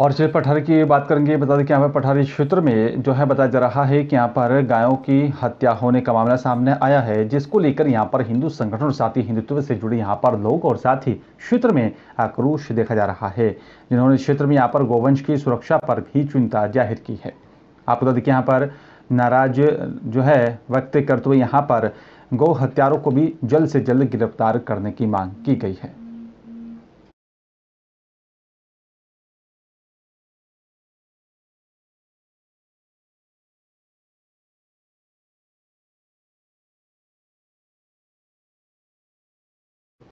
और चलिए पठारी की बात करेंगे, बता दें कि यहाँ पर पठारी क्षेत्र में जो है बताया जा रहा है कि यहाँ पर गायों की हत्या होने का मामला सामने आया है, जिसको लेकर यहाँ पर हिंदू संगठन और साथ ही हिंदुत्व से जुड़े यहाँ पर लोग और साथ ही क्षेत्र में आक्रोश देखा जा रहा है। जिन्होंने क्षेत्र में यहाँ पर गोवंश की सुरक्षा पर भी चिंता ज़ाहिर की है। आपको बता दें कि यहाँ पर नाराज़ जो है व्यक्त करते हुए यहाँ पर गौ हत्यारों को भी जल्द से जल्द गिरफ़्तार करने की मांग की गई है।